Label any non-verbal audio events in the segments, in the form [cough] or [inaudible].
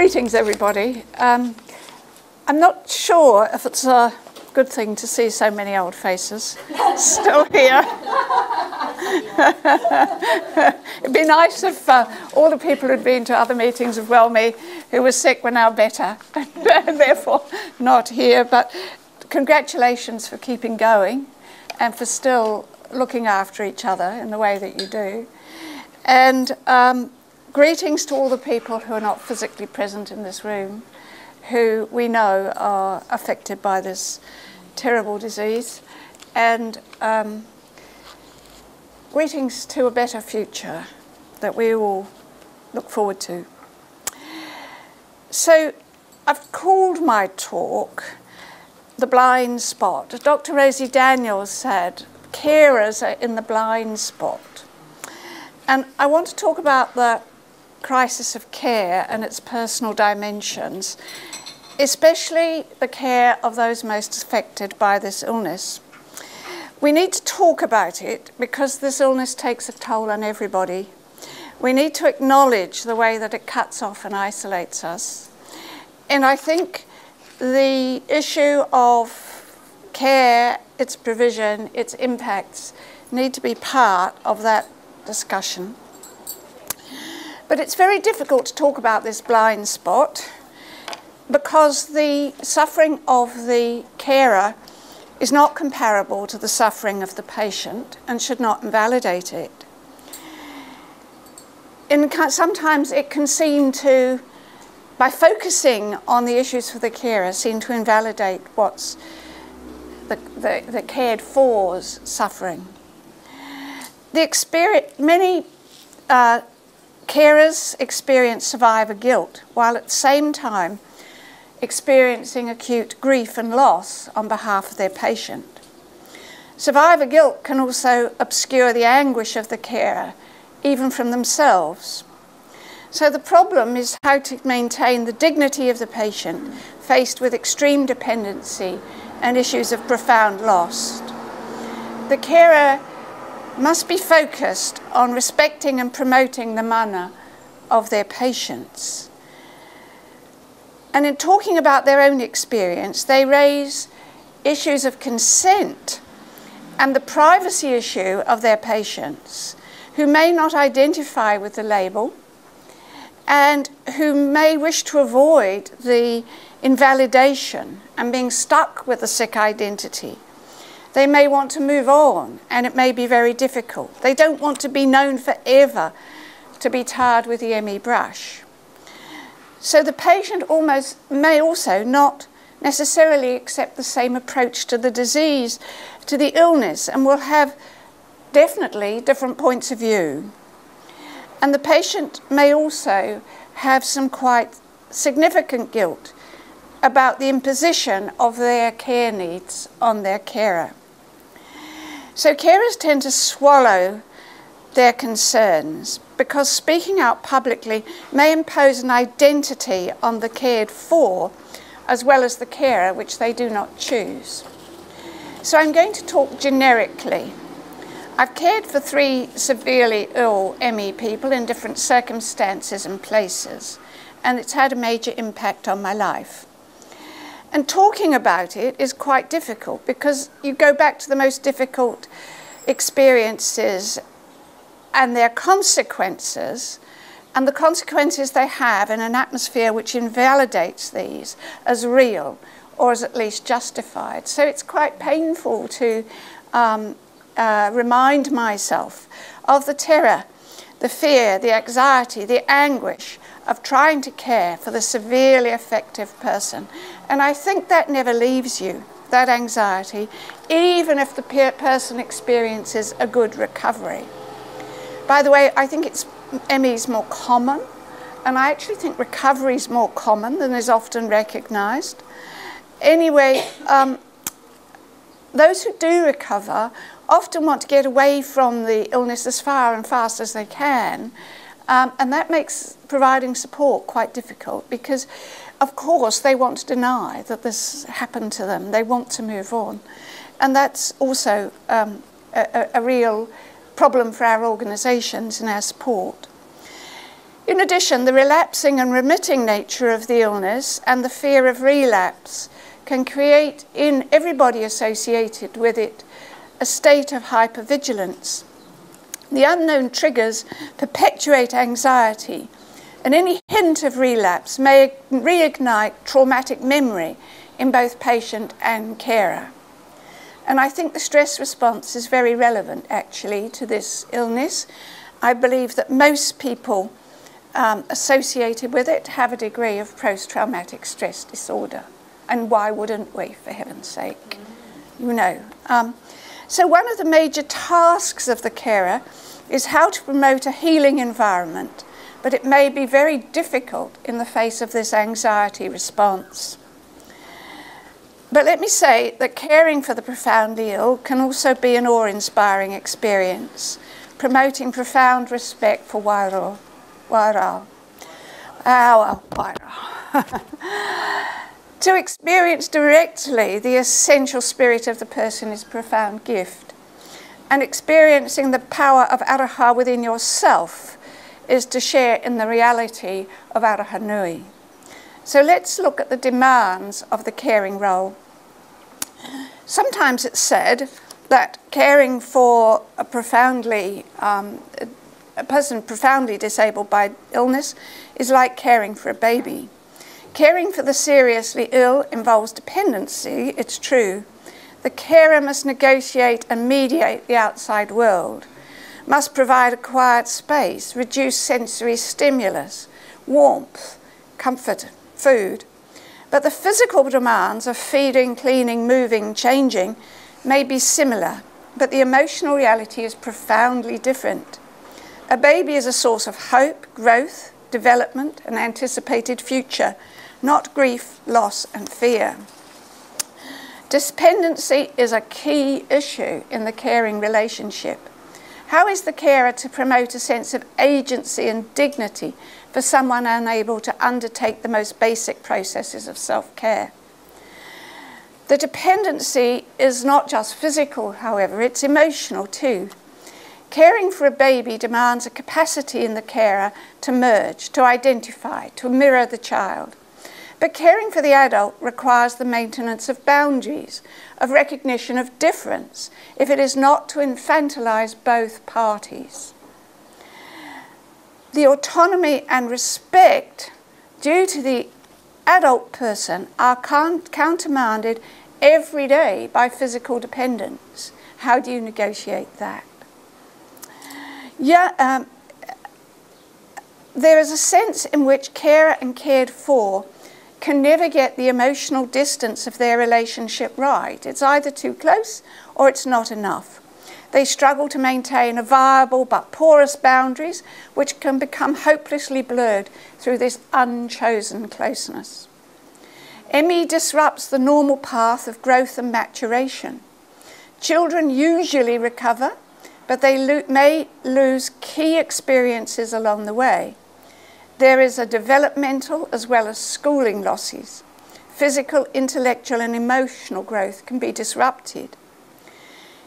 Greetings, everybody. Um, I'm not sure if it's a good thing to see so many old faces still here. [laughs] It'd be nice if uh, all the people who'd been to other meetings of WellMe who were sick were now better [laughs] and therefore not here. But congratulations for keeping going and for still looking after each other in the way that you do. And um, Greetings to all the people who are not physically present in this room, who we know are affected by this terrible disease. And um, greetings to a better future that we all look forward to. So, I've called my talk The Blind Spot. Dr. Rosie Daniels said, carers are in the blind spot. And I want to talk about the crisis of care and its personal dimensions, especially the care of those most affected by this illness. We need to talk about it because this illness takes a toll on everybody. We need to acknowledge the way that it cuts off and isolates us. And I think the issue of care, its provision, its impacts need to be part of that discussion. But it's very difficult to talk about this blind spot because the suffering of the carer is not comparable to the suffering of the patient and should not invalidate it. Sometimes it can seem to, by focusing on the issues for the carer, seem to invalidate what's the, the, the cared for's suffering. The experience, many uh, Carers experience survivor guilt while at the same time experiencing acute grief and loss on behalf of their patient. Survivor guilt can also obscure the anguish of the carer, even from themselves. So the problem is how to maintain the dignity of the patient faced with extreme dependency and issues of profound loss. The carer must be focused on respecting and promoting the mana of their patients. And in talking about their own experience, they raise issues of consent and the privacy issue of their patients who may not identify with the label and who may wish to avoid the invalidation and being stuck with a sick identity. They may want to move on, and it may be very difficult. They don't want to be known forever to be tarred with the ME brush. So the patient almost may also not necessarily accept the same approach to the disease, to the illness, and will have definitely different points of view. And the patient may also have some quite significant guilt about the imposition of their care needs on their carer. So carers tend to swallow their concerns because speaking out publicly may impose an identity on the cared for as well as the carer which they do not choose. So I'm going to talk generically. I've cared for three severely ill ME people in different circumstances and places, and it's had a major impact on my life. And talking about it is quite difficult because you go back to the most difficult experiences and their consequences and the consequences they have in an atmosphere which invalidates these as real or as at least justified. So it's quite painful to um, uh, remind myself of the terror, the fear, the anxiety, the anguish of trying to care for the severely affected person. And I think that never leaves you, that anxiety, even if the person experiences a good recovery. By the way, I think it's ME more common, and I actually think recovery is more common than is often recognized. Anyway, um, those who do recover often want to get away from the illness as far and fast as they can um, and that makes providing support quite difficult because, of course, they want to deny that this happened to them. They want to move on. And that's also um, a, a real problem for our organisations and our support. In addition, the relapsing and remitting nature of the illness and the fear of relapse can create in everybody associated with it a state of hypervigilance. The unknown triggers perpetuate anxiety, and any hint of relapse may reignite traumatic memory in both patient and carer. And I think the stress response is very relevant actually to this illness. I believe that most people um, associated with it have a degree of post traumatic stress disorder. And why wouldn't we, for heaven's sake? You know. Um, so, one of the major tasks of the carer is how to promote a healing environment, but it may be very difficult in the face of this anxiety response. But let me say that caring for the profoundly ill can also be an awe inspiring experience, promoting profound respect for wairua wairua. Our wairua. [laughs] to experience directly the essential spirit of the person is a profound gift. And experiencing the power of aroha within yourself is to share in the reality of Aroha Nui. So let's look at the demands of the caring role. Sometimes it's said that caring for a profoundly um, a person profoundly disabled by illness is like caring for a baby. Caring for the seriously ill involves dependency, it's true. The carer must negotiate and mediate the outside world, must provide a quiet space, reduce sensory stimulus, warmth, comfort, food. But the physical demands of feeding, cleaning, moving, changing may be similar, but the emotional reality is profoundly different. A baby is a source of hope, growth, development, and anticipated future, not grief, loss, and fear. Dependency is a key issue in the caring relationship. How is the carer to promote a sense of agency and dignity for someone unable to undertake the most basic processes of self care? The dependency is not just physical, however, it's emotional too. Caring for a baby demands a capacity in the carer to merge, to identify, to mirror the child. But caring for the adult requires the maintenance of boundaries, of recognition of difference, if it is not to infantilize both parties. The autonomy and respect due to the adult person are countermanded every day by physical dependence. How do you negotiate that? Yeah, um, there is a sense in which carer and cared for can never get the emotional distance of their relationship right. It's either too close or it's not enough. They struggle to maintain a viable but porous boundaries which can become hopelessly blurred through this unchosen closeness. ME disrupts the normal path of growth and maturation. Children usually recover but they lo may lose key experiences along the way. There is a developmental as well as schooling losses. Physical, intellectual, and emotional growth can be disrupted.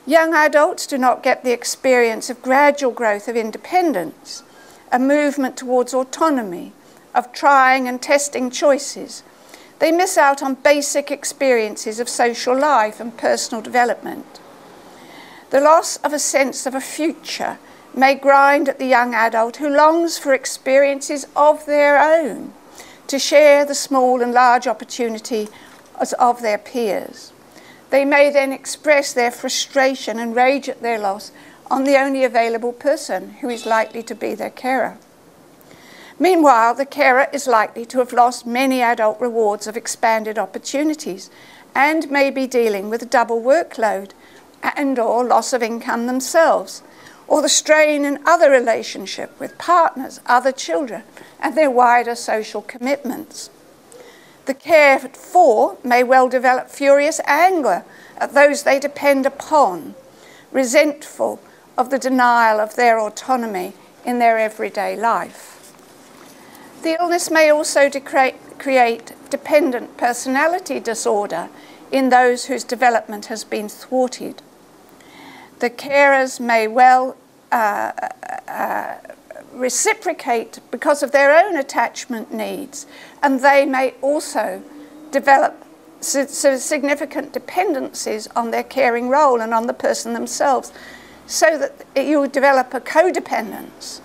Young adults do not get the experience of gradual growth of independence, a movement towards autonomy, of trying and testing choices. They miss out on basic experiences of social life and personal development. The loss of a sense of a future may grind at the young adult who longs for experiences of their own to share the small and large opportunity of their peers. They may then express their frustration and rage at their loss on the only available person who is likely to be their carer. Meanwhile, the carer is likely to have lost many adult rewards of expanded opportunities and may be dealing with a double workload and or loss of income themselves, or the strain in other relationship with partners, other children, and their wider social commitments. The cared for may well develop furious anger at those they depend upon, resentful of the denial of their autonomy in their everyday life. The illness may also create dependent personality disorder in those whose development has been thwarted the carers may well uh, uh, reciprocate because of their own attachment needs, and they may also develop significant dependencies on their caring role and on the person themselves, so that you develop a codependence,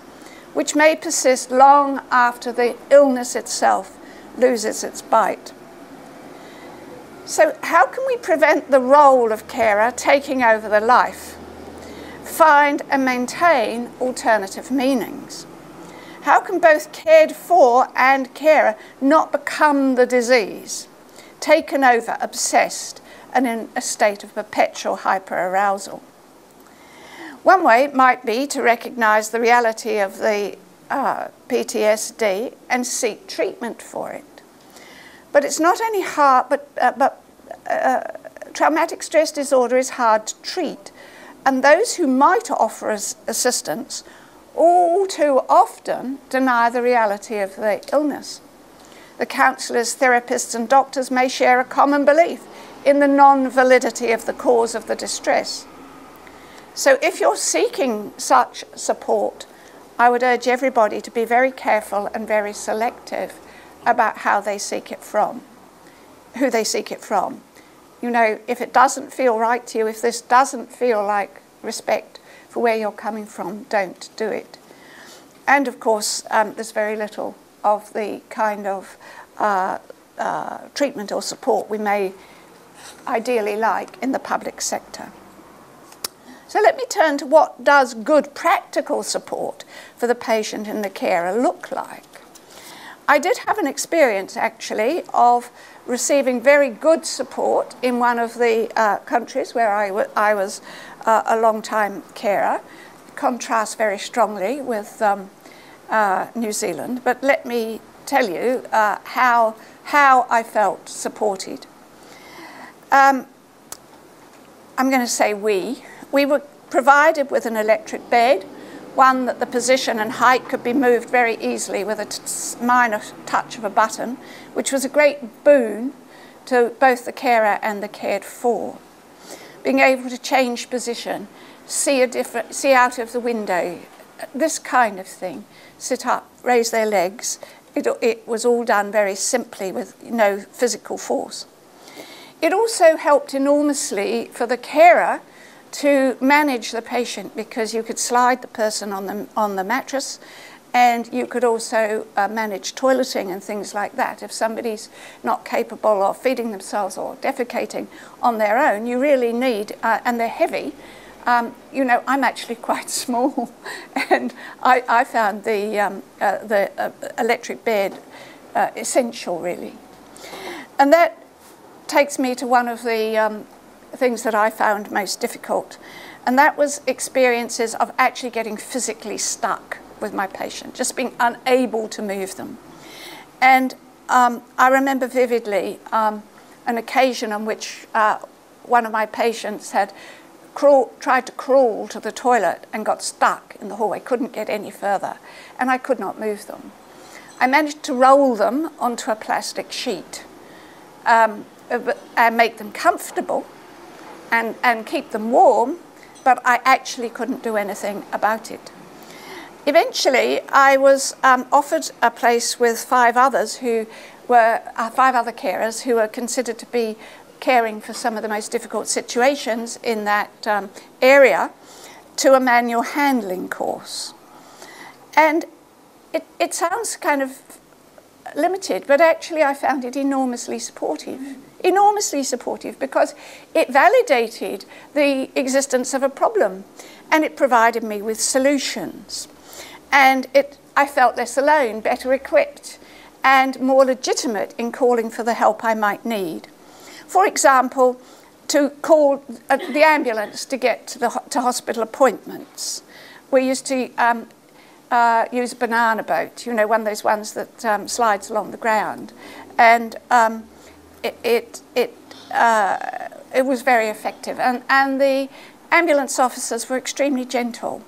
which may persist long after the illness itself loses its bite. So, how can we prevent the role of carer taking over the life? Find and maintain alternative meanings. How can both cared for and carer not become the disease, taken over, obsessed, and in a state of perpetual hyperarousal? One way might be to recognize the reality of the uh, PTSD and seek treatment for it. But it's not only hard, but, uh, but uh, traumatic stress disorder is hard to treat. And those who might offer us assistance all too often deny the reality of the illness. The counsellors, therapists, and doctors may share a common belief in the non validity of the cause of the distress. So, if you're seeking such support, I would urge everybody to be very careful and very selective about how they seek it from, who they seek it from. You know, if it doesn't feel right to you, if this doesn't feel like respect for where you're coming from, don't do it. And of course, um, there's very little of the kind of uh, uh, treatment or support we may ideally like in the public sector. So let me turn to what does good practical support for the patient and the carer look like. I did have an experience actually of receiving very good support in one of the uh, countries where I, I was uh, a long time carer. Contrasts very strongly with um, uh, New Zealand, but let me tell you uh, how, how I felt supported. Um, I'm going to say we. We were provided with an electric bed one that the position and height could be moved very easily with a minor touch of a button, which was a great boon to both the carer and the cared for. Being able to change position, see, a different, see out of the window, this kind of thing, sit up, raise their legs, it, it was all done very simply with no physical force. It also helped enormously for the carer to manage the patient because you could slide the person on the, on the mattress and you could also uh, manage toileting and things like that. If somebody's not capable of feeding themselves or defecating on their own, you really need, uh, and they're heavy. Um, you know, I'm actually [laughs] quite small, [laughs] and I, I found the, um, uh, the uh, electric bed uh, essential, really. And that takes me to one of the um, things that I found most difficult. And that was experiences of actually getting physically stuck with my patient, just being unable to move them. And um, I remember vividly um, an occasion on which uh, one of my patients had crawl, tried to crawl to the toilet and got stuck in the hallway, couldn't get any further, and I could not move them. I managed to roll them onto a plastic sheet um, and make them comfortable and, and keep them warm, but I actually couldn't do anything about it. Eventually, I was um, offered a place with five others who were uh, five other carers who were considered to be caring for some of the most difficult situations in that um, area to a manual handling course. And it, it sounds kind of limited, but actually I found it enormously supportive enormously supportive because it validated the existence of a problem and it provided me with solutions. And it, I felt less alone, better equipped, and more legitimate in calling for the help I might need. For example, to call uh, the ambulance to get to, the, to hospital appointments. We used to um, uh, use a banana boat, you know, one of those ones that um, slides along the ground. And um, it, it, it, uh, it was very effective. And, and the ambulance officers were extremely gentle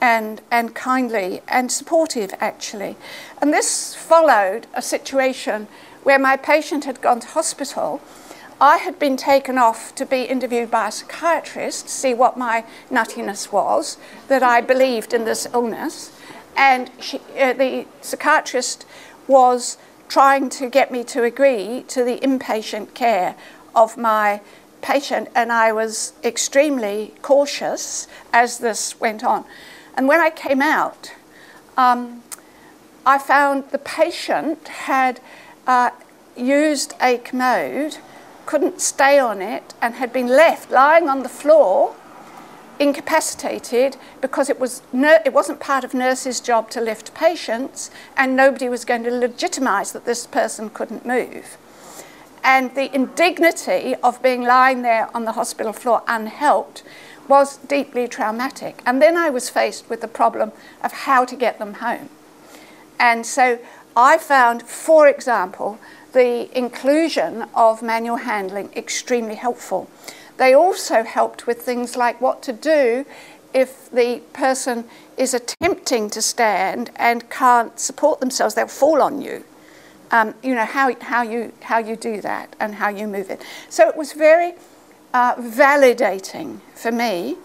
and, and kindly and supportive, actually. And this followed a situation where my patient had gone to hospital. I had been taken off to be interviewed by a psychiatrist to see what my nuttiness was, that I believed in this illness. and she, uh, the psychiatrist was trying to get me to agree to the inpatient care of my patient, and I was extremely cautious as this went on. And when I came out, um, I found the patient had uh, used a commode, couldn't stay on it, and had been left lying on the floor, incapacitated, because it, was it wasn't part of nurses' job to lift patients, and nobody was going to legitimise that this person couldn't move. And the indignity of being lying there on the hospital floor unhelped was deeply traumatic. And then I was faced with the problem of how to get them home. And so I found, for example, the inclusion of manual handling extremely helpful. They also helped with things like what to do if the person is attempting to stand and can't support themselves, they'll fall on you. Um, you know, how, how, you, how you do that and how you move it. So it was very uh, validating for me,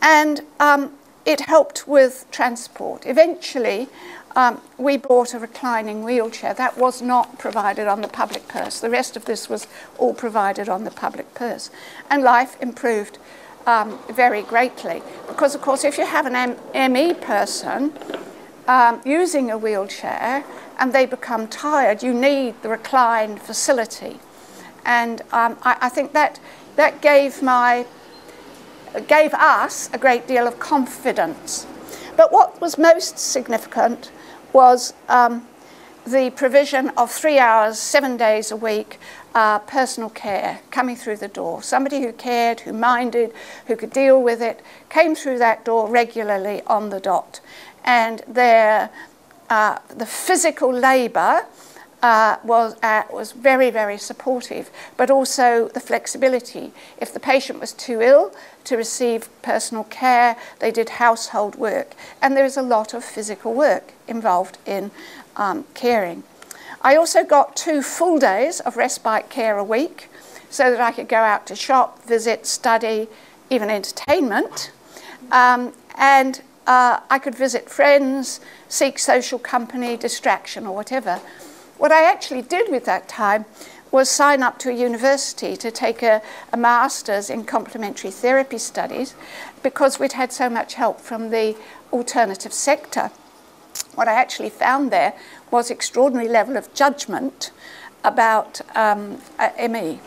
and um, it helped with transport. Eventually, um, we bought a reclining wheelchair. That was not provided on the public purse. The rest of this was all provided on the public purse. And life improved um, very greatly. Because, of course, if you have an M ME person um, using a wheelchair and they become tired, you need the reclined facility. And um, I, I think that, that gave, my, gave us a great deal of confidence. But what was most significant was um, the provision of three hours, seven days a week, uh, personal care coming through the door. Somebody who cared, who minded, who could deal with it, came through that door regularly on the dot. And their, uh, the physical labour uh, was, uh, was very, very supportive, but also the flexibility. If the patient was too ill to receive personal care, they did household work, and there is a lot of physical work involved in um, caring. I also got two full days of respite care a week so that I could go out to shop, visit, study, even entertainment. Um, and uh, I could visit friends, seek social company, distraction, or whatever. What I actually did with that time was sign up to a university to take a, a master's in complementary therapy studies because we'd had so much help from the alternative sector. What I actually found there was extraordinary level of judgment about um, ME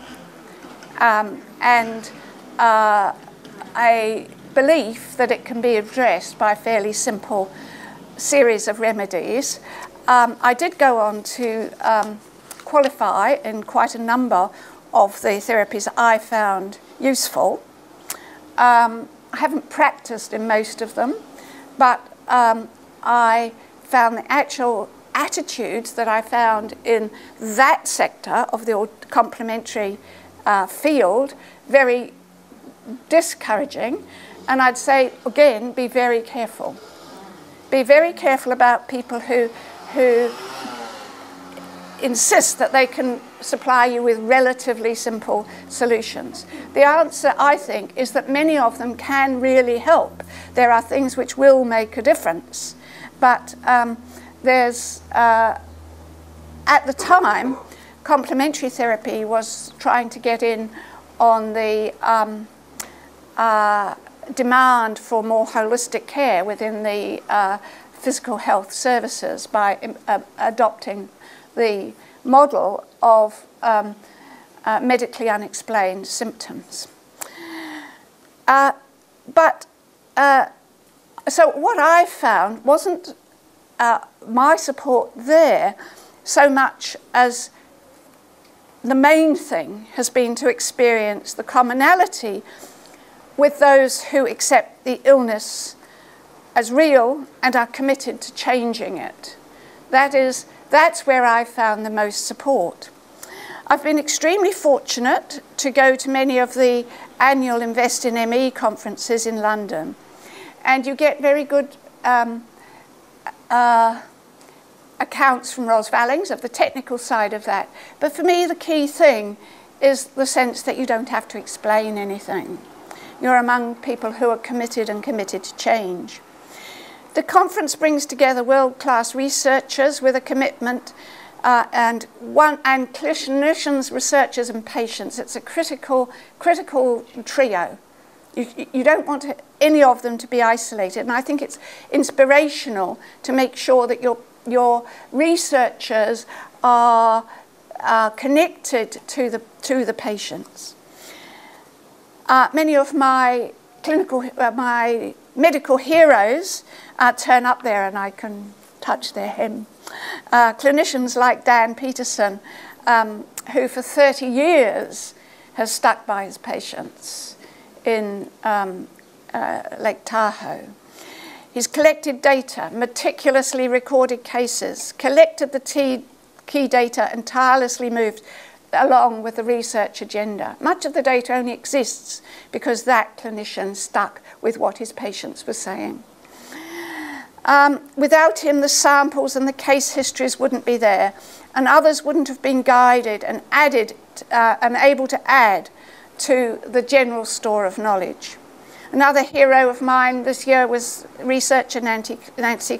um, and uh, a belief that it can be addressed by a fairly simple series of remedies um, I did go on to um, qualify in quite a number of the therapies I found useful. Um, I haven't practiced in most of them, but um, I found the actual attitudes that I found in that sector of the complementary uh, field very discouraging. And I'd say, again, be very careful. Be very careful about people who who insist that they can supply you with relatively simple solutions. The answer, I think, is that many of them can really help. There are things which will make a difference, but um, there's, uh, at the time, complementary therapy was trying to get in on the um, uh, demand for more holistic care within the uh, physical health services by uh, adopting the model of um, uh, medically unexplained symptoms. Uh, but uh, so what I found wasn't uh, my support there so much as the main thing has been to experience the commonality with those who accept the illness as real and are committed to changing it. That is, that's where I found the most support. I've been extremely fortunate to go to many of the annual Invest in ME conferences in London. And you get very good um, uh, accounts from Ros Vallings of the technical side of that. But for me, the key thing is the sense that you don't have to explain anything. You're among people who are committed and committed to change. The conference brings together world-class researchers with a commitment uh, and one and clinicians, researchers, and patients. It's a critical, critical trio. You, you don't want any of them to be isolated, and I think it's inspirational to make sure that your your researchers are connected to the to the patients. Uh, many of my clinical, uh, my medical heroes uh, turn up there, and I can touch their hem. Uh, clinicians like Dan Peterson, um, who for 30 years has stuck by his patients in um, uh, Lake Tahoe. He's collected data, meticulously recorded cases, collected the key data, and tirelessly moved along with the research agenda. Much of the data only exists because that clinician stuck with what his patients were saying. Um, without him, the samples and the case histories wouldn't be there, and others wouldn't have been guided and added uh, and able to add to the general store of knowledge. Another hero of mine this year was researcher Nancy, Nancy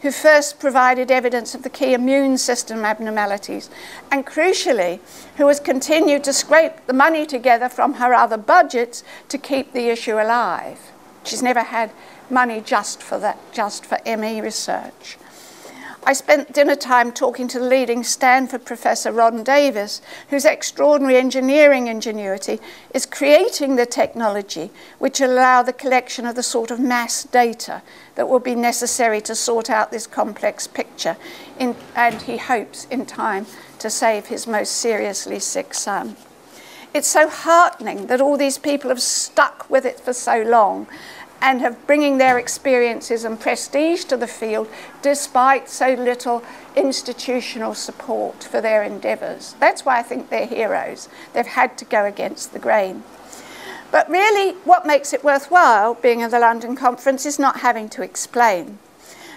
who first provided evidence of the key immune system abnormalities, and crucially, who has continued to scrape the money together from her other budgets to keep the issue alive. She's never had money just for that, just for ME research. I spent dinner time talking to the leading Stanford professor, Ron Davis, whose extraordinary engineering ingenuity is creating the technology which will allow the collection of the sort of mass data that will be necessary to sort out this complex picture, in, and he hopes in time to save his most seriously sick son. It's so heartening that all these people have stuck with it for so long and have bringing their experiences and prestige to the field despite so little institutional support for their endeavours. That's why I think they're heroes. They've had to go against the grain. But really, what makes it worthwhile being at the London conference is not having to explain,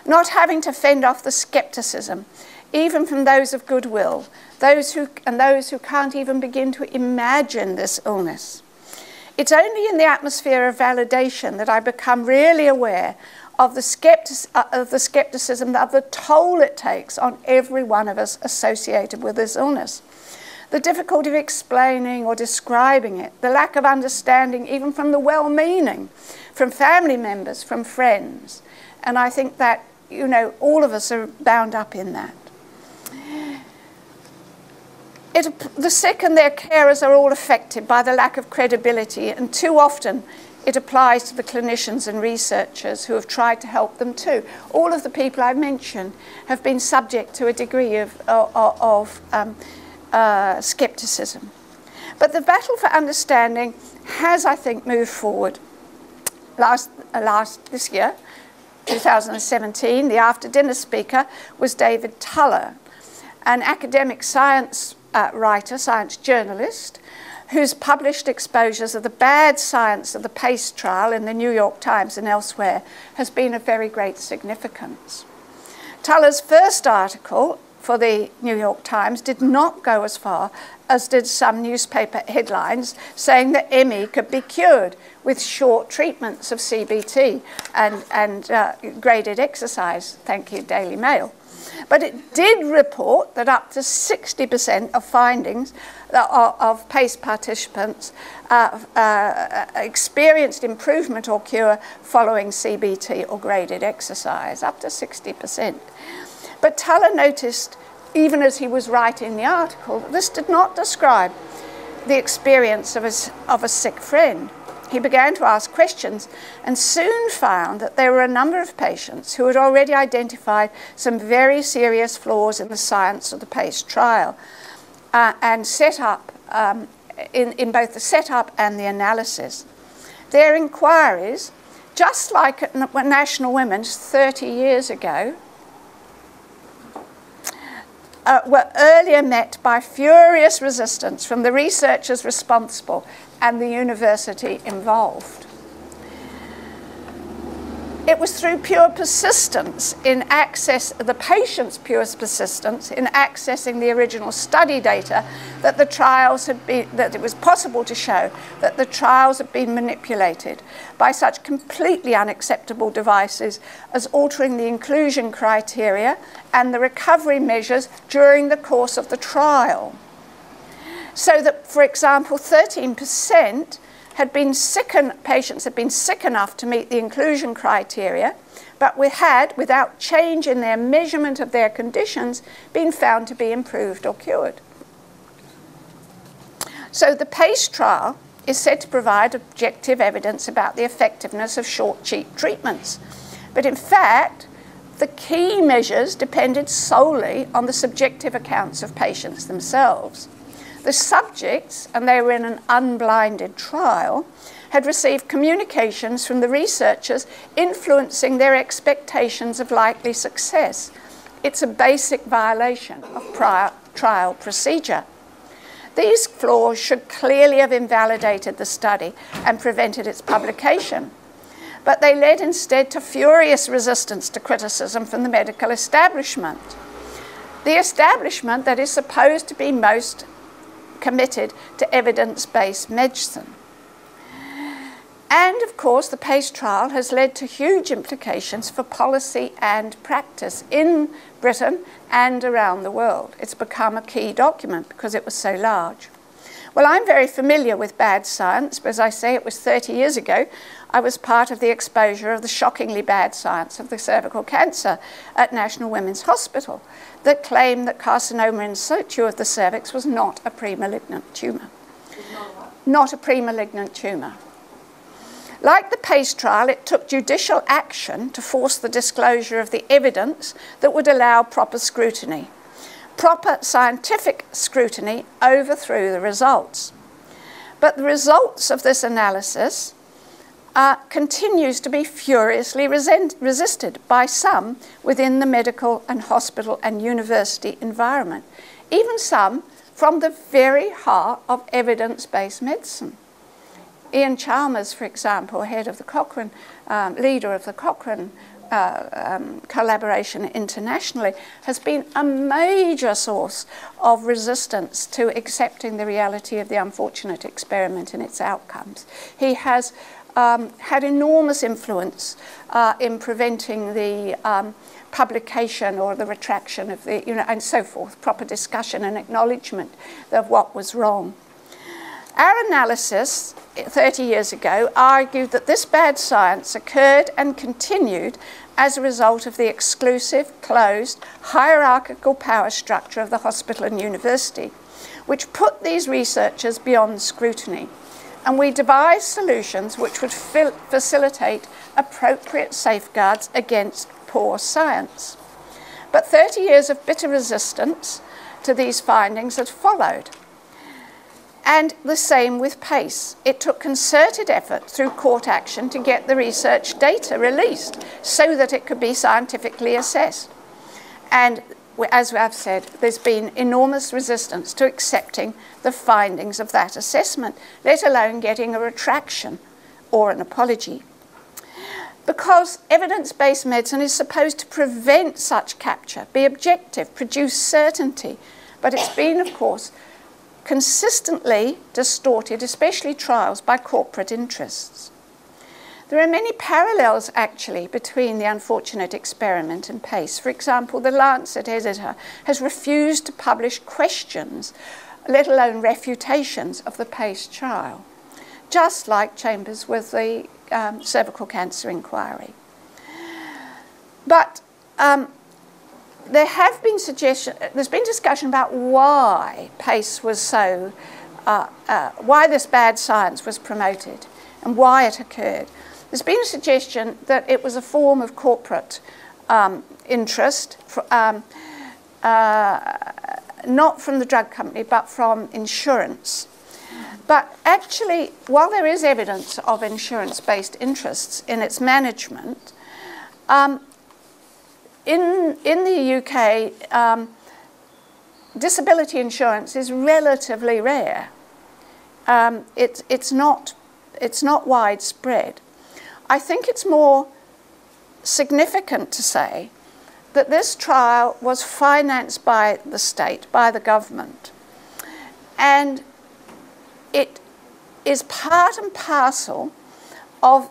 not having to fend off the scepticism, even from those of goodwill, those who, and those who can't even begin to imagine this illness. It's only in the atmosphere of validation that I become really aware of the, skeptic, uh, of the skepticism, of the toll it takes on every one of us associated with this illness. The difficulty of explaining or describing it, the lack of understanding, even from the well meaning, from family members, from friends. And I think that, you know, all of us are bound up in that. It, the sick and their carers are all affected by the lack of credibility, and too often it applies to the clinicians and researchers who have tried to help them too. All of the people I have mentioned have been subject to a degree of, of, of um, uh, skepticism. But the battle for understanding has, I think, moved forward. Last, uh, last this year, 2017, the after dinner speaker was David Tuller, an academic science uh, writer, science journalist, who's published exposures of the bad science of the PACE trial in the New York Times and elsewhere has been of very great significance. Tuller's first article for the New York Times did not go as far as did some newspaper headlines saying that ME could be cured with short treatments of CBT and, and uh, graded exercise. Thank you, Daily Mail. But it did report that up to 60% of findings of PACE participants uh, uh, experienced improvement or cure following CBT or graded exercise, up to 60%. But Tuller noticed, even as he was writing the article, that this did not describe the experience of a, of a sick friend he began to ask questions and soon found that there were a number of patients who had already identified some very serious flaws in the science of the PACE trial uh, and set up um, in, in both the setup and the analysis. Their inquiries, just like at National Women's 30 years ago, uh, were earlier met by furious resistance from the researchers responsible and the university involved. it was through pure persistence in access, the patient's pure persistence in accessing the original study data that the trials had been, that it was possible to show that the trials had been manipulated by such completely unacceptable devices as altering the inclusion criteria and the recovery measures during the course of the trial. So that, for example, 13% had been sick en- patients had been sick enough to meet the inclusion criteria, but we had, without change in their measurement of their conditions, been found to be improved or cured. So the PACE trial is said to provide objective evidence about the effectiveness of short, cheap treatments. But in fact, the key measures depended solely on the subjective accounts of patients themselves. The subjects, and they were in an unblinded trial, had received communications from the researchers influencing their expectations of likely success. It's a basic violation of prior trial procedure. These flaws should clearly have invalidated the study and prevented its publication. But they led instead to furious resistance to criticism from the medical establishment. The establishment that is supposed to be most committed to evidence based medicine. And of course, the PACE trial has led to huge implications for policy and practice in Britain and around the world. It's become a key document because it was so large. Well, I'm very familiar with bad science, but as I say, it was 30 years ago. I was part of the exposure of the shockingly bad science of the cervical cancer at National Women's Hospital that claimed that carcinoma in situ of the cervix was not a premalignant tumour. Not a premalignant tumour. Like the PACE trial, it took judicial action to force the disclosure of the evidence that would allow proper scrutiny. Proper scientific scrutiny overthrew the results. But the results of this analysis uh, continues to be furiously resent, resisted by some within the medical and hospital and university environment, even some from the very heart of evidence based medicine. Iain Chalmers, for example, head of the Cochrane, um, leader of the Cochrane uh, um, collaboration internationally, has been a major source of resistance to accepting the reality of the unfortunate experiment and its outcomes. He has um, had enormous influence uh, in preventing the um, publication or the retraction of the, you know, and so forth, proper discussion and acknowledgement of what was wrong. Our analysis eh, 30 years ago argued that this bad science occurred and continued as a result of the exclusive, closed, hierarchical power structure of the hospital and university, which put these researchers beyond scrutiny and we devised solutions which would facilitate appropriate safeguards against poor science. But 30 years of bitter resistance to these findings had followed. And the same with PACE. It took concerted effort through court action to get the research data released so that it could be scientifically assessed. And as I've said, there's been enormous resistance to accepting the findings of that assessment, let alone getting a retraction or an apology. Because evidence based medicine is supposed to prevent such capture, be objective, produce certainty, but it's been, of course, consistently distorted, especially trials, by corporate interests. There are many parallels, actually, between the unfortunate experiment and PACE. For example, the Lancet editor has refused to publish questions, let alone refutations, of the PACE trial, just like Chalmers with the um, cervical cancer inquiry. But um, there have been suggestion, there's been discussion about why PACE was so, uh, uh, why this bad science was promoted and why it occurred. There's been a suggestion that it was a form of corporate um, interest, for, um, uh, not from the drug company, but from insurance. But actually, while there is evidence of insurance based interests in its management, um, in, in the UK, um, disability insurance is relatively rare. Um, it, it's, not, it's not widespread. I think it's more significant to say that this trial was financed by the state, by the government. And it is part and parcel of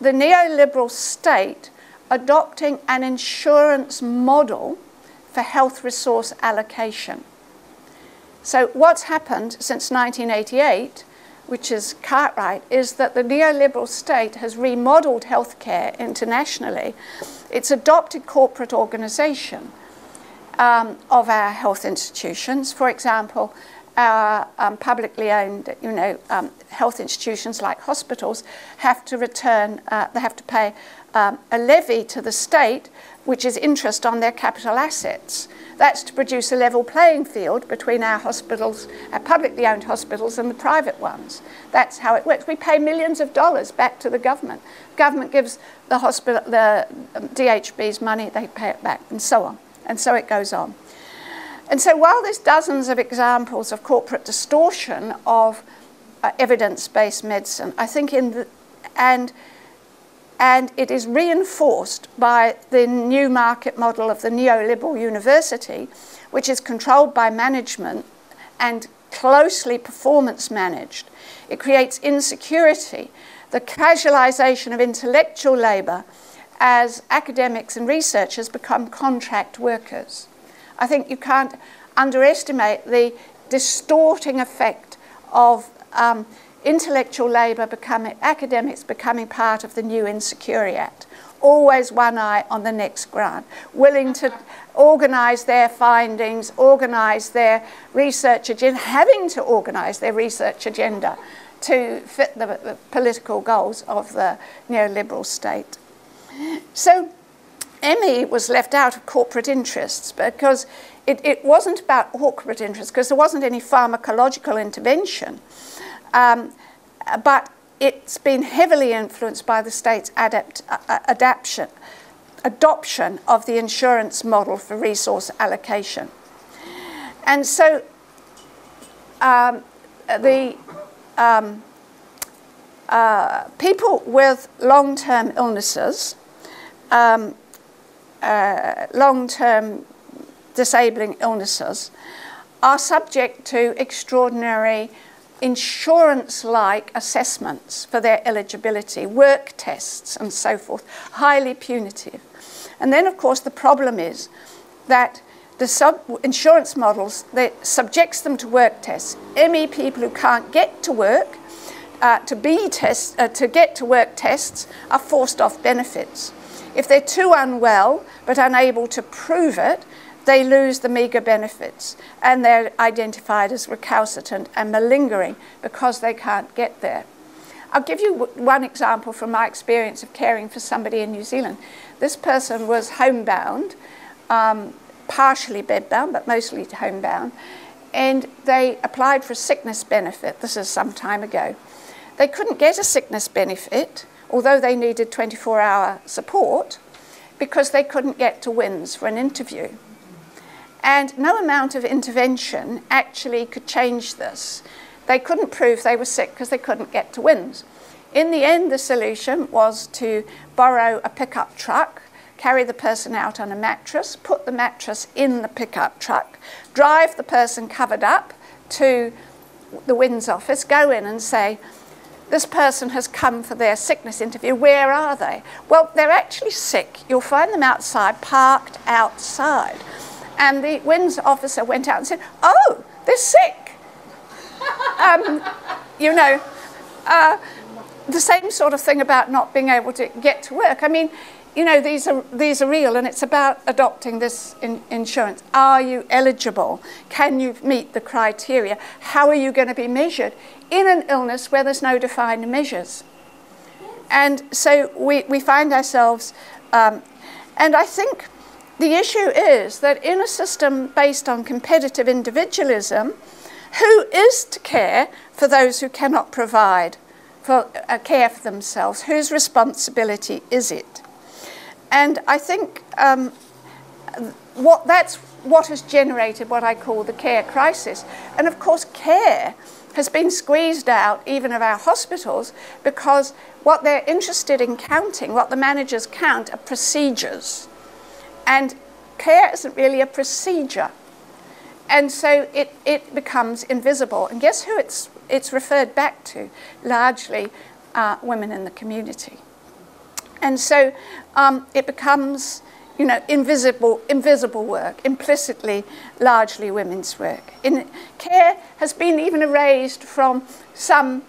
the neoliberal state adopting an insurance model for health resource allocation. So, what's happened since 1988, which is Cartwright, is that the neoliberal state has remodeled healthcare internationally. It's adopted corporate organization um, of our health institutions. For example, our um, publicly owned, you know, um, health institutions like hospitals have to return, uh, they have to pay um, a levy to the state, which is interest on their capital assets. That's to produce a level playing field between our hospitals, our publicly owned hospitals, and the private ones. That's how it works. We pay millions of dollars back to the government. Government gives the hospital, the um, DHBs money, they pay it back, and so on. And so it goes on. And so while there's dozens of examples of corporate distortion of uh, evidence-based medicine, I think in the, and and it is reinforced by the new market model of the neoliberal university, which is controlled by management and closely performance managed. It creates insecurity, the casualization of intellectual labor as academics and researchers become contract workers. I think you can't underestimate the distorting effect of um, intellectual labour becoming, academics becoming part of the new Insecuriat. Always one eye on the next grant, willing to organise their findings, organise their research agenda, having to organise their research agenda to fit the, the political goals of the neoliberal state. So ME was left out of corporate interests because it, it wasn't about corporate interests because there wasn't any pharmacological intervention. Um, but it's been heavily influenced by the state's adapt, uh, uh, adaption, adoption of the insurance model for resource allocation. And so um, the um, uh, people with long-term illnesses, um, uh, long-term disabling illnesses, are subject to extraordinary insurance like assessments for their eligibility, work tests, and so forth, highly punitive. And then, of course, the problem is that the sub insurance models that subjects them to work tests. ME people who can't get to work, uh, to be test, uh, to get to work tests, are forced off benefits. If they're too unwell but unable to prove it, they lose the meagre benefits and they're identified as recalcitrant and malingering because they can't get there. I'll give you one example from my experience of caring for somebody in New Zealand. This person was homebound, um, partially bedbound, but mostly homebound, and they applied for a sickness benefit. This is some time ago. They couldn't get a sickness benefit, although they needed 24 hour support, because they couldn't get to WINZ for an interview. And no amount of intervention actually could change this. They couldn't prove they were sick because they couldn't get to WINZ. In the end, the solution was to borrow a pickup truck, carry the person out on a mattress, put the mattress in the pickup truck, drive the person covered up to the WINZ office, go in and say, this person has come for their sickness interview. Where are they? Well, they're actually sick. You'll find them outside, parked outside. And the WINZ officer went out and said, Oh, they're sick. um, you know, uh, the same sort of thing about not being able to get to work. I mean, you know, these are, these are real, and it's about adopting this in insurance. Are you eligible? Can you meet the criteria? How are you going to be measured in an illness where there's no defined measures? And so we, we find ourselves, um, and I think the issue is that in a system based on competitive individualism, who is to care for those who cannot provide for uh, care for themselves? Whose responsibility is it? And I think um, what that's what has generated what I call the care crisis. And of course, care has been squeezed out even of our hospitals because what they're interested in counting, what the managers count, are procedures. And care isn't really a procedure. And so it, it becomes invisible. And guess who it's, it's referred back to? Largely uh, women in the community. And so um, it becomes, you know, invisible, invisible work, implicitly largely women's work. In, care has been even erased from some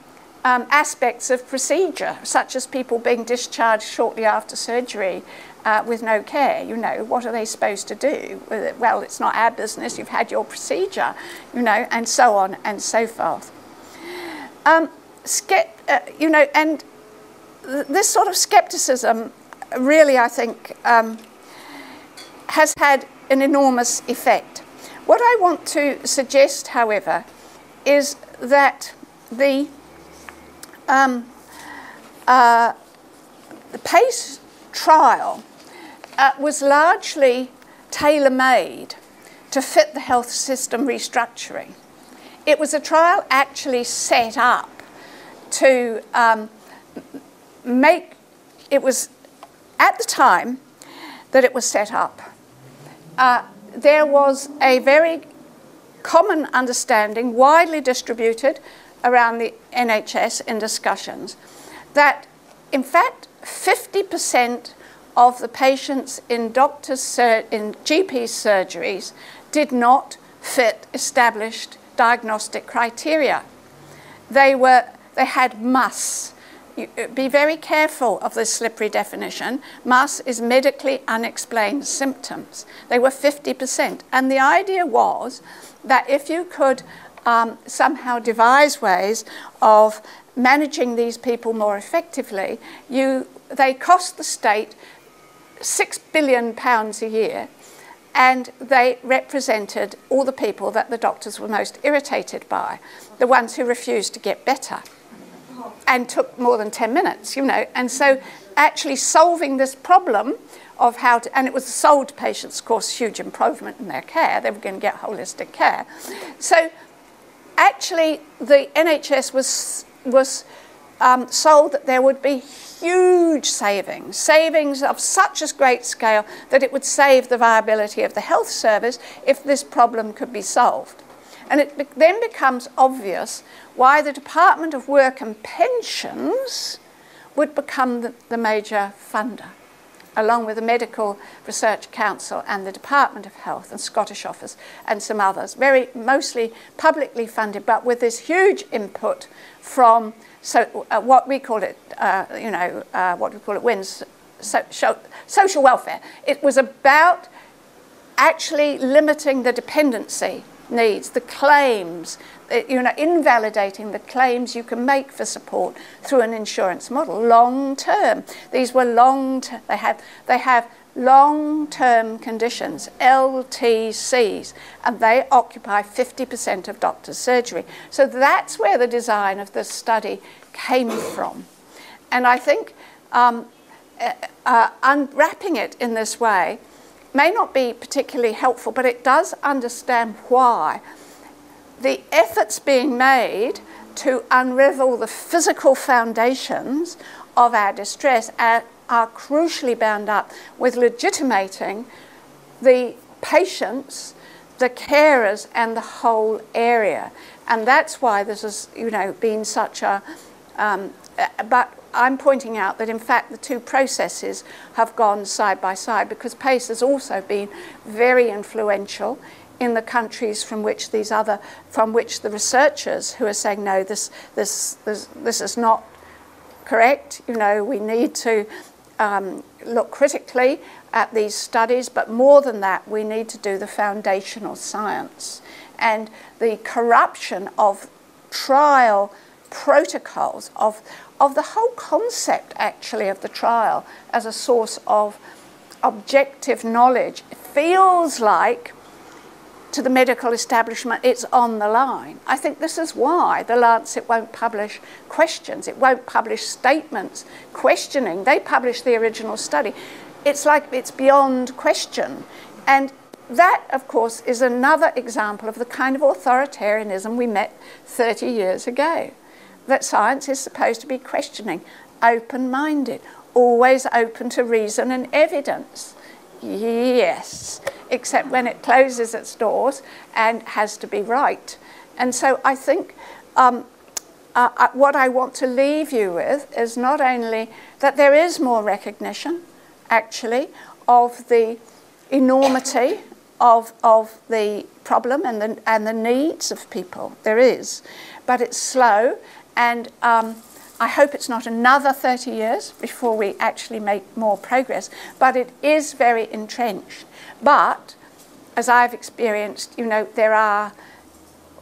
um, aspects of procedure, such as people being discharged shortly after surgery uh, with no care. You know, what are they supposed to do? Well, it's not our business. You've had your procedure, you know, and so on and so forth. Um, uh, you know, and this sort of skepticism really, I think, um, has had an enormous effect. What I want to suggest, however, is that the, um, uh, the PACE trial uh, was largely tailor made to fit the health system restructuring. It was a trial actually set up to um, make it was at the time that it was set up, uh, there was a very common understanding, widely distributed around the NHS in discussions, that in fact 50% of the patients in doctors in GP surgeries did not fit established diagnostic criteria. They were they had MUS, you, be very careful of this slippery definition. MUS is medically unexplained symptoms. They were 50%. And the idea was that if you could um, somehow devise ways of managing these people more effectively, you, they cost the state six billion pounds a year and they represented all the people that the doctors were most irritated by, the ones who refused to get better and took more than 10 minutes, you know. And so actually solving this problem of how to, and it was sold to patients, of course, huge improvement in their care. They were going to get holistic care. So actually the NHS was, was um, sold that there would be huge savings, savings of such a great scale that it would save the viability of the health service if this problem could be solved. And it be then becomes obvious why the Department of Work and Pensions would become the, the major funder, along with the Medical Research Council and the Department of Health and Scottish Office and some others, very mostly publicly funded, but with this huge input from so uh, what we call it, uh, you know, uh, what we call it, WINZ, so, so, social welfare. It was about actually limiting the dependency needs, the claims, uh, you know, invalidating the claims you can make for support through an insurance model long term. These were long term, they have, they have long term conditions, LTCs, and they occupy 50% of doctors' surgery. So that's where the design of this study came from. And I think um, uh, uh, unwrapping it in this way may not be particularly helpful, but it does understand why the efforts being made to unravel the physical foundations of our distress are, crucially bound up with legitimating the patients, the carers, and the whole area. And that's why this has, you know, been such a. Um, but I'm pointing out that in fact the two processes have gone side by side because PACE has also been very influential in the countries from which these other, from which the researchers who are saying no, this, this, this, this is not correct. You know, we need to um, look critically at these studies, but more than that, we need to do the foundational science. And the corruption of trial protocols of of the whole concept, actually, of the trial as a source of objective knowledge feels like to the medical establishment it's on the line. I think this is why the Lancet won't publish questions, it won't publish statements questioning. They publish the original study. It's like it's beyond question. And that, of course, is another example of the kind of authoritarianism we met 30 years ago. That science is supposed to be questioning, open minded, always open to reason and evidence. Yes, except when it closes its doors and has to be right. And so I think um, uh, uh, what I want to leave you with is not only that there is more recognition, actually, of the enormity of, of the problem and the, and the needs of people. There is. But it's slow, and um, I hope it's not another 30 years before we actually make more progress, but it is very entrenched. But as I've experienced, you know, there are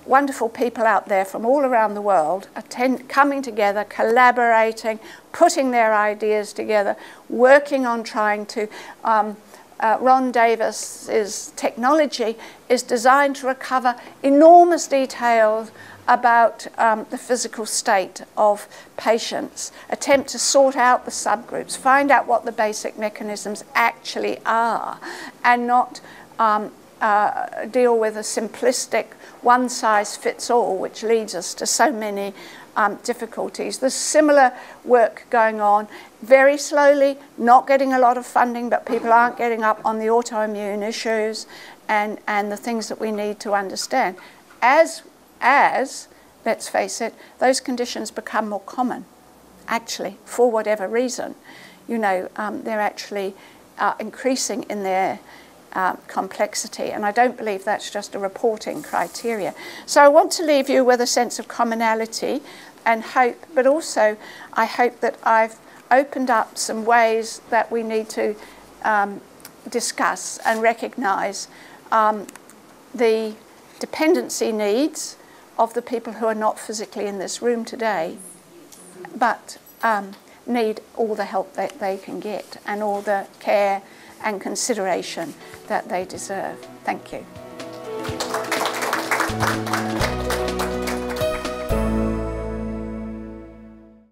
wonderful people out there from all around the world attend, coming together, collaborating, putting their ideas together, working on trying to um, uh, Ron Davis's technology is designed to recover enormous details about um, the physical state of patients, attempt to sort out the subgroups, find out what the basic mechanisms actually are, and not um, uh, deal with a simplistic one size fits all, which leads us to so many um, difficulties. There's similar work going on very slowly, not getting a lot of funding, but people aren't getting up on the autoimmune issues and, and the things that we need to understand. As, as, let's face it, those conditions become more common, actually, for whatever reason. You know, um, they're actually uh, increasing in their uh, complexity, and I don't believe that's just a reporting criteria. So I want to leave you with a sense of commonality and hope, but also I hope that I've opened up some ways that we need to um, discuss and recognise um, the dependency needs of the people who are not physically in this room today, but um, need all the help that they can get and all the care and consideration that they deserve. Thank you.